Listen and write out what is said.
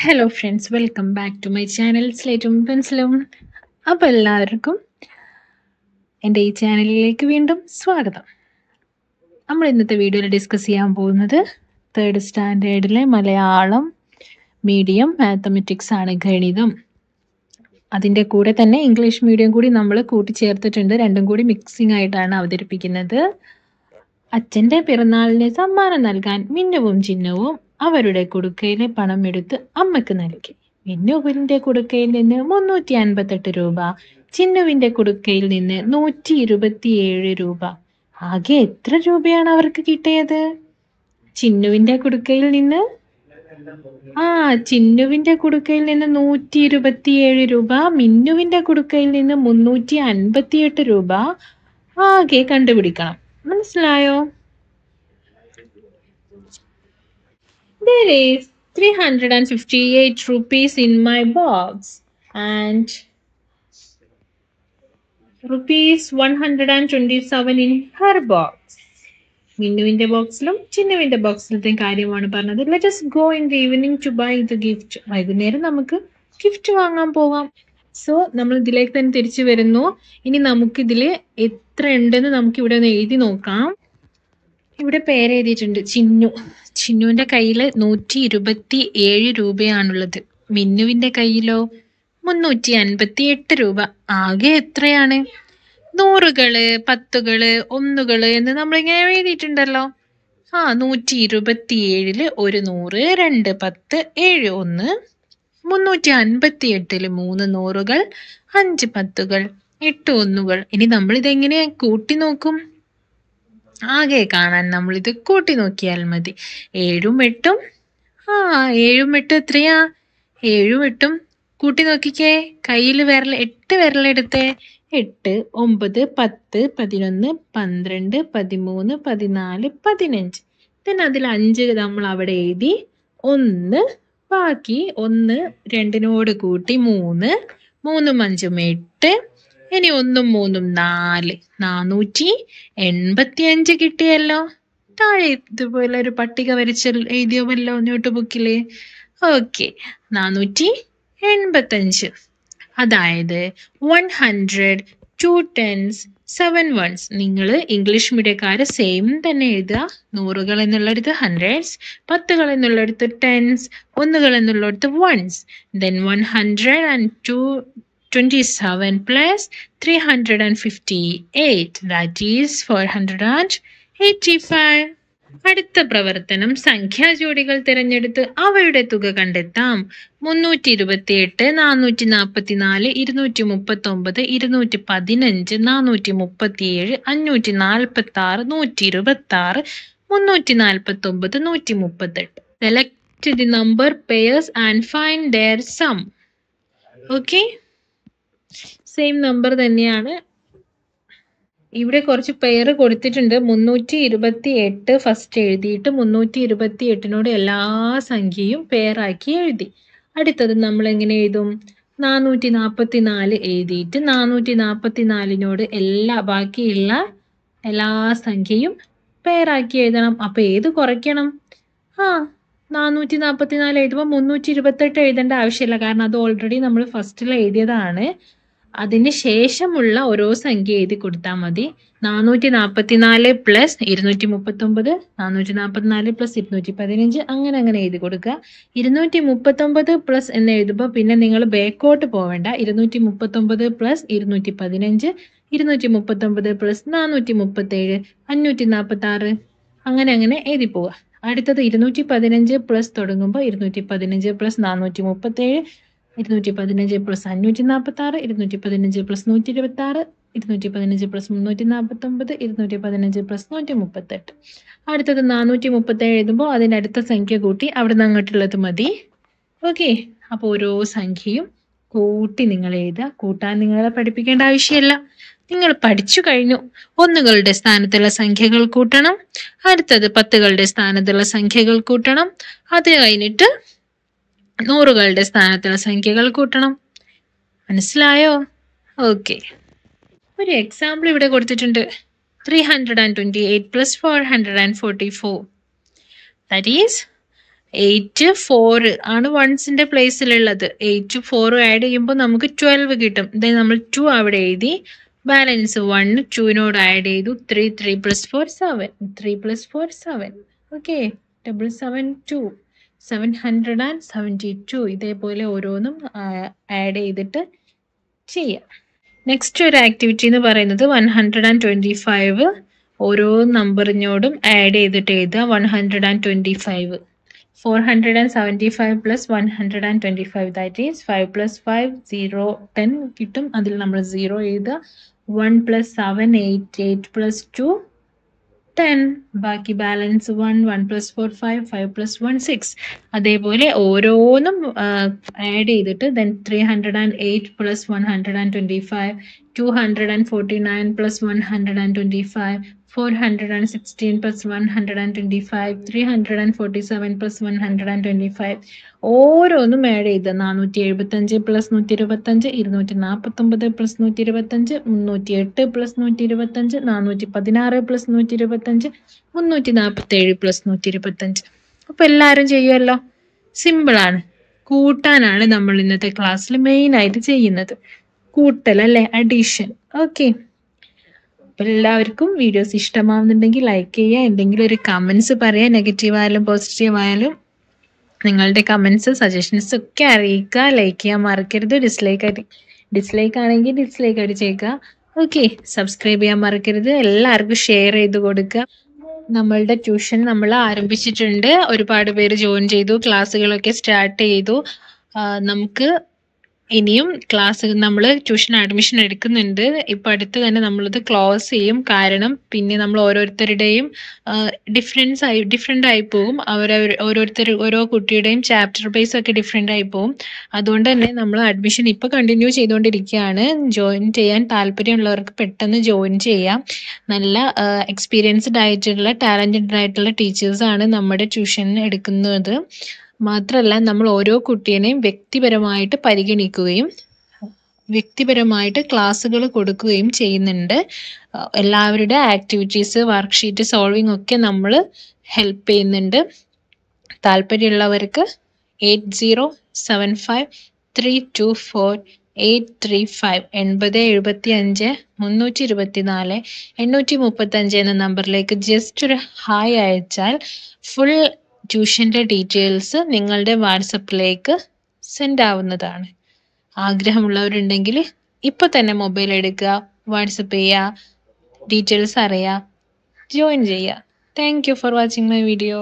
Hello friends welcome back to my channel സ്ലേറ്റും പെൻസിലും അപ്പോൾ എല്ലാവർക്കും എന്റെ ഈ ചാനലിലേക്ക് വീണ്ടും സ്വാഗതം. നമ്മൾ ഇന്നത്തെ വീഡിയോയിൽ ഡിസ്കസ് ചെയ്യാൻ പോകുന്നത് തേർഡ് സ്റ്റാൻഡേർഡിലെ മലയാളം മീഡിയം മാത്തമെറ്റിക്സ് ആണ് ഗണിതം. അതിന്റെ കൂടെ തന്നെ ഇംഗ്ലീഷ് മീഡിയം കൂടി നമ്മൾ കൂട്ടിച്ചേർത്തിട്ടുണ്ട് രണ്ടും കൂടി മിക്സിംഗ് ആയിട്ടാണ് അവതരിപ്പിക്കുന്നത്. അച്ഛന്റെ പിറന്നാളിന് സമ്മാനം നൽകാൻ മിന്നുവും ചിഹ്നവും അവരുടെ കുടുക്കയിലെ പണം എടുത്ത് അമ്മയ്ക്ക് നൽകി. മിന്നുവിന്റെ കുടുക്കയിൽ നിന്ന് മുന്നൂറ്റി അൻപത്തെട്ട് രൂപ ചിന്നുവിന്റെ കുടുക്കയിൽ നിന്ന് നൂറ്റി ഇരുപത്തിയേഴ് രൂപ. ആകെ എത്ര രൂപയാണ് അവർക്ക് കിട്ടിയത്? ചിന്നുവിന്റെ കുടുക്കയിൽ നിന്ന്? ആ ചിന്നുവിന്റെ കുടുക്കയിൽ നിന്ന് നൂറ്റി ഇരുപത്തിയേഴ് രൂപ മിന്നുവിന്റെ കുടുക്കയിൽ നിന്ന് മുന്നൂറ്റി അൻപത്തിയെട്ട് രൂപ ആകെ കണ്ടുപിടിക്കണം. മനസ്സിലായോ? There is 358 rupees in my box and rupees 127 in her box. മിന്നുവിന്റെ ബോക്സിലും ചിന്നുവിന്റെ ബോക്സിലത്തെ കാര്യമാണ് പറഞ്ഞത്. Let us go in the evening to buy the gift വൈകുന്നേരം നമുക്ക് ഗിഫ്റ്റ് വാങ്ങാൻ പോകാം. സോ നമ്മൾ ഇതിലേക്ക് തന്നെ തിരിച്ചു വരുന്നു. ഇനി നമുക്ക് ഇതിൽ എത്ര ഉണ്ടെന്ന് നമുക്ക് ഇവിടെ ഒന്ന് എഴുതി നോക്കാം. ഇവിടെ പേര് എഴുതിയിട്ടുണ്ട്. ചിന്നു. ചിന്നുവിന്റെ കയ്യിൽ നൂറ്റി ഇരുപത്തി ഏഴ് രൂപയാണുള്ളത്. മിന്നുവിന്റെ കയ്യിലോ? മുന്നൂറ്റി അൻപത്തി എട്ട് രൂപ. ആകെ എത്രയാണ്? നൂറുകൾ പത്തുകൾ ഒന്നുകൾ എന്ന് നമ്മളിങ്ങനെ എഴുതിയിട്ടുണ്ടല്ലോ. ആ നൂറ്റി ഇരുപത്തി ഏഴിൽ ഒരു നൂറ് രണ്ട് പത്ത് ഏഴ് ഒന്ന്. മുന്നൂറ്റി അൻപത്തി എട്ടിൽ മൂന്ന് നൂറുകൾ അഞ്ച് പത്തുകൾ എട്ട് ഒന്നുകൾ. ഇനി നമ്മൾ ഇതെങ്ങനെ കൂട്ടി നോക്കും? ആകെ കാണാൻ നമ്മൾ ഇത് കൂട്ടി നോക്കിയാൽ മതി. ഏഴും എട്ടും? ആ ഏഴും എട്ടും എത്രയാ? ഏഴും എട്ടും. കൂട്ടി നോക്കിക്കേ. കയ്യിൽ വിരൽ എട്ട് വിരലെടുത്തേ. എട്ട് ഒമ്പത് പത്ത് പതിനൊന്ന് പന്ത്രണ്ട് പതിമൂന്ന് പതിനാല് പതിനഞ്ച്. പിന്നെ അതിൽ അഞ്ച് നമ്മൾ അവിടെ എഴുതി. ഒന്ന് ബാക്കി ഒന്ന് രണ്ടിനോട് കൂട്ടി മൂന്ന് മൂന്നും അഞ്ചും എട്ട് ഇനി ഒന്നും മൂന്നും നാല്. നാനൂറ്റി എൺപത്തി അഞ്ച് കിട്ടിയല്ലോ. താഴെ ഇതുപോലെ ഒരു പട്ടിക വരച്ച എഴുതിയോമല്ലോ നോട്ട് ബുക്കിൽ. ഓക്കെ. നാനൂറ്റി എൺപത്തഞ്ച് അതായത് one hundred two tens seven ones നിങ്ങൾ ഇംഗ്ലീഷ് മീഡിയക്കാരെ സെയിം തന്നെ എഴുതുക. നൂറുകൾ എന്നുള്ളടുത്ത് ഹൺഡ്രഡ്സ് പത്തുകൾ എന്നുള്ളടുത്ത് ടെൻസ് ഒന്നുകൾ എന്നുള്ളടുത്ത് ones then one hundred and two 27 plus 358 that is 485 അടുത്ത പ്രവർത്തനം സംഖ്യാ ജോഡികൾ തിരഞ്ഞെടുത്ത് അവയുടെ തുക കണ്ടെത്താം. മുന്നൂറ്റി ഇരുപത്തി എട്ട് നാനൂറ്റി നാൽപ്പത്തി നാല് ഇരുന്നൂറ്റി മുപ്പത്തി ഒമ്പത് ഇരുന്നൂറ്റി പതിനഞ്ച് നാനൂറ്റി മുപ്പത്തി ഏഴ് അഞ്ഞൂറ്റി നാൽപ്പത്തി ആറ് നൂറ്റി ഇരുപത്തി ആറ് മുന്നൂറ്റി നാൽപ്പത്തി ഒമ്പത് നൂറ്റി മുപ്പത്തെട്ട് select the number pairs and find their sum okay same number തന്നെയാണ് ഇവിടെ കുറച്ച് പെയർ കൊടുത്തിട്ടുണ്ട്. മുന്നൂറ്റി ഇരുപത്തി എട്ട് ഫസ്റ്റ് എഴുതിയിട്ട് മുന്നൂറ്റി ഇരുപത്തി എട്ടിനോട് എല്ലാ സംഖ്യയും പേറാക്കി എഴുതി. അടുത്തത് നമ്മൾ എങ്ങനെ എഴുതും? നാനൂറ്റി നാൽപ്പത്തി നാല് എഴുതിയിട്ട് നാനൂറ്റി നാൽപ്പത്തി നാലിനോട് എല്ലാ ബാക്കിയുള്ള എല്ലാ സംഖ്യയും പേറാക്കി എഴുതണം. അപ്പൊ ഏത് കുറയ്ക്കണം? ആ നാനൂറ്റി നാൽപ്പത്തി നാല് എഴുതുമ്പോൾ മുന്നൂറ്റി ഇരുപത്തെട്ട് എഴുതേണ്ട ആവശ്യമില്ല. കാരണം അത് ഓൾറെഡി നമ്മൾ ഫസ്റ്റിൽ എഴുതിയതാണ്. അതിന് ശേഷമുള്ള ഓരോ സംഖ്യ എഴുതി കൊടുത്താൽ മതി. നാനൂറ്റി നാൽപ്പത്തി നാല് പ്ലസ് ഇരുന്നൂറ്റി മുപ്പത്തി ഒമ്പത് നാനൂറ്റി നാൽപ്പത്തി നാല് പ്ലസ് ഇരുന്നൂറ്റി പതിനഞ്ച് അങ്ങനെ അങ്ങനെ എഴുതി കൊടുക്കുക. ഇരുന്നൂറ്റി മുപ്പത്തി ഒമ്പത് പ്ലസ് എന്ന് എഴുതുമ്പോൾ പിന്നെ നിങ്ങൾ ബാക്കോട്ട് പോവേണ്ട. ഇരുന്നൂറ്റി മുപ്പത്തി ഒമ്പത് പ്ലസ് ഇരുന്നൂറ്റി പതിനഞ്ച് ഇരുന്നൂറ്റി മുപ്പത്തി ഒമ്പത് പ്ലസ് നാനൂറ്റി മുപ്പത്തി ഏഴ് അഞ്ഞൂറ്റി നാൽപ്പത്തി ആറ് അങ്ങനെ അങ്ങനെ എഴുതി പോവുക. അടുത്തത് ഇരുന്നൂറ്റി പതിനഞ്ച് പ്ലസ് തുടങ്ങുമ്പോൾ ഇരുന്നൂറ്റി പതിനഞ്ച് പ്ലസ് നാനൂറ്റി മുപ്പത്തി ഏഴ് ഇരുന്നൂറ്റി പതിനഞ്ച് പ്ലസ് അഞ്ഞൂറ്റി നാൽപ്പത്തി ആറ് ഇരുന്നൂറ്റി പതിനഞ്ച് പ്ലസ് നൂറ്റി ഇരുപത്തി ആറ് ഇരുന്നൂറ്റി പതിനഞ്ച് പ്ലസ് മുന്നൂറ്റി നാൽപ്പത്തി ഒമ്പത് ഇരുന്നൂറ്റി പതിനഞ്ച് പ്ലസ് നൂറ്റി മുപ്പത്തെട്ട് അടുത്തത് നാനൂറ്റി മുപ്പത്തി ഏഴ് എഴുതുമ്പോൾ അതിന്റെ അടുത്ത സംഖ്യ കൂട്ടി അവിടെ നിന്ന് അങ്ങോട്ടുള്ളത് മതി. ഓക്കെ? അപ്പോൾ ഓരോ സംഖ്യയും കൂട്ടി നിങ്ങൾ എഴുതുക. കൂട്ടാൻ നിങ്ങളെ പഠിപ്പിക്കേണ്ട ആവശ്യമില്ല. നിങ്ങൾ പഠിച്ചു കഴിഞ്ഞു. ഒന്നുകളുടെ സ്ഥാനത്തുള്ള സംഖ്യകൾ കൂട്ടണം. അടുത്തത് പത്തുകളുടെ സ്ഥാനത്തുള്ള സംഖ്യകൾ കൂട്ടണം. അത് കഴിഞ്ഞിട്ട് നൂറുകളുടെ സ്ഥാനത്തുള്ള സംഖ്യകൾ കൂട്ടണം. മനസ്സിലായോ? ഓക്കെ ഒരു എക്സാമ്പിൾ ഇവിടെ കൊടുത്തിട്ടുണ്ട്. Three hundred and twenty eight plus four hundred and forty four that is eight four ആണ് വൺസിന്റെ പ്ലേസിലുള്ളത് എയ്റ്റ് ഫോറും ആഡ് ചെയ്യുമ്പോൾ നമുക്ക് ട്വൽവ് കിട്ടും. ദെൻ നമ്മൾ ടു അവിടെ എഴുതി. ബാലൻസ് വൺ ടുവിനോട് ആഡ് ചെയ്തു. Three three plus four seven three plus four seven okay double seven two seven hundred and seventy two ഇതേപോലെ ഓരോന്നും ആഡ് ചെയ്തിട്ട് ചെയ്യാം. നെക്സ്റ്റ് ഒരു ആക്ടിവിറ്റി എന്ന് പറയുന്നത് one hundred and twenty five ഓരോ നമ്പറിനോടും ആഡ് ചെയ്തിട്ട് എഴുതുക. One hundred and twenty five four hundred and seventy five plus one hundred and twenty five that is five plus five zero ten കിട്ടും. അതിൽ നമ്മൾ സീറോ എഴുതുക. One plus seven eight eight plus two ten ബാക്കി balance one one plus four five five plus one six അതേപോലെ ഓരോന്നും add ചെയ്തിട്ട് then three hundred and eight plus one hundred and twenty five two hundred and forty nine plus one hundred and twenty five four hundred and sixteen plus one hundred and twenty five three hundred and forty seven plus one hundred and twenty five ഓരോന്നും add ചെയ്ത് നാനൂറ്റി എഴുപത്തഞ്ച് plus നൂറ്റി ഇരുപത്തഞ്ച് ഇരുന്നൂറ്റി നാൽപ്പത്തൊമ്പത് plus നൂറ്റി ഇരുപത്തഞ്ച് മുന്നൂറ്റി എട്ട് പ്ലസ് നൂറ്റി ഇരുപത്തഞ്ച് നാനൂറ്റി പതിനാറ് പ്ലസ് നൂറ്റി ഇരുപത്തഞ്ച് മുന്നൂറ്റി നാൽപ്പത്തേഴ് പ്ലസ് നൂറ്റി ഇരുപത്തഞ്ച് അപ്പോൾ എല്ലാവരും ചെയ്യുമല്ലോ സിമ്പിളാണ് കൂട്ടാനാണ് നമ്മൾ ഇന്നത്തെ ക്ലാസ്സിൽ മെയിനായിട്ട് ചെയ്യുന്നത്. കൂട്ടൽ അല്ലേ അഡീഷൻ ഓക്കെ എല്ലാവർക്കും വീഡിയോസ് ഇഷ്ടമാവുന്നുണ്ടെങ്കിൽ ലൈക്ക് ചെയ്യുക. എന്തെങ്കിലും ഒരു കമൻസ് പറയുക നെഗറ്റീവ് ആയാലും പോസിറ്റീവ് ആയാലും നിങ്ങളുടെ കമൻസ് സജഷൻസ് ഒക്കെ അറിയിക്കുക. ലൈക്ക് ചെയ്യാൻ മറക്കരുത്. ഡിസ്ലൈക്ക് ഡിസ്ലൈക്ക് ആണെങ്കിൽ ഡിസ്ലൈക്ക് അടിച്ചേക്കുക ഓക്കെ സബ്സ്ക്രൈബ് ചെയ്യാൻ മറക്കരുത്. എല്ലാവർക്കും ഷെയർ ചെയ്ത് കൊടുക്കുക. നമ്മളുടെ ട്യൂഷൻ നമ്മൾ ആരംഭിച്ചിട്ടുണ്ട്. ഒരുപാട് പേര് ജോയിൻ ചെയ്തു. ക്ലാസ്സുകളൊക്കെ സ്റ്റാർട്ട് ചെയ്തു. നമുക്ക് ഇനിയും ക്ലാസ് നമ്മൾ ട്യൂഷൻ അഡ്മിഷൻ എടുക്കുന്നുണ്ട്. ഇപ്പൊ അടുത്ത് തന്നെ നമ്മളത് ക്ലോസ് ചെയ്യും. കാരണം പിന്നെ നമ്മൾ ഓരോരുത്തരുടെയും ഡിഫറൻസ് ആയി ഡിഫറെന്റ് ആയി പോകും. അവരവർ ഓരോരുത്തർ ഓരോ കുട്ടിയുടെയും ചാപ്റ്റർ ബേസ് ഒക്കെ ഡിഫറെന്റ് ആയി പോകും. അതുകൊണ്ട് തന്നെ നമ്മൾ അഡ്മിഷൻ ഇപ്പൊ കണ്ടിന്യൂ ചെയ്തുകൊണ്ടിരിക്കുകയാണ്. ജോയിൻ ചെയ്യാൻ താല്പര്യമുള്ളവർക്ക് പെട്ടെന്ന് ജോയിൻ ചെയ്യാം. നല്ല എക്സ്പീരിയൻസ്ഡ് ആയിട്ടുള്ള ടാലന്റഡ് ആയിട്ടുള്ള ടീച്ചേഴ്സാണ് നമ്മുടെ ട്യൂഷൻ എടുക്കുന്നത്. മാത്രമല്ല നമ്മൾ ഓരോ കുട്ടീനെയും വ്യക്തിപരമായിട്ട് പരിഗണിക്കുകയും വ്യക്തിപരമായിട്ട് ക്ലാസ്സുകൾ കൊടുക്കുകയും ചെയ്യുന്നുണ്ട്. എല്ലാവരുടെ ആക്ടിവിറ്റീസ് വർക്ക്ഷീറ്റ് സോൾവിംഗ് ഒക്കെ നമ്മൾ ഹെൽപ്പ് ചെയ്യുന്നുണ്ട്. താല്പര്യമുള്ളവർക്ക് eight zero seven five three two four eight three five എൺപത് എഴുപത്തി അഞ്ച് മുന്നൂറ്റി ഇരുപത്തി നാല് എണ്ണൂറ്റി മുപ്പത്തഞ്ച് എന്ന നമ്പറിലേക്ക് ജസ്റ്റ് ഒരു ഹായ് അയച്ചാൽ ഫുൾ ട്യൂഷന്റെ ഡീറ്റെയിൽസ് നിങ്ങളുടെ വാട്സപ്പിലേക്ക് സെൻഡ് ആവുന്നതാണ്. ആഗ്രഹമുള്ളവരുണ്ടെങ്കിൽ ഇപ്പൊ തന്നെ മൊബൈൽ എടുക്കുക വാട്സപ്പ് ചെയ്യുക ഡീറ്റെയിൽസ് അറിയുക ജോയിൻ ചെയ്യുക. Thank you for watching my video.